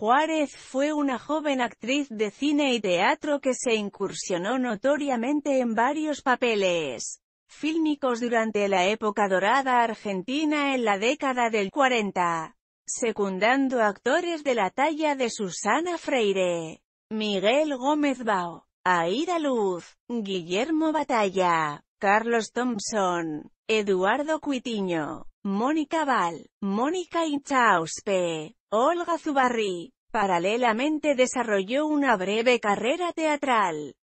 Juárez fue una joven actriz de cine y teatro que se incursionó notoriamente en varios papeles fílmicos durante la época dorada argentina en la década del 40, secundando actores de la talla de Susana Freire, Miguel Gómez Bao, Aida Luz, Guillermo Batalla, Carlos Thompson, Eduardo Cuitiño, Mónica Val, Mónica Inchauspe, Olga Zubarri. Paralelamente desarrolló una breve carrera teatral,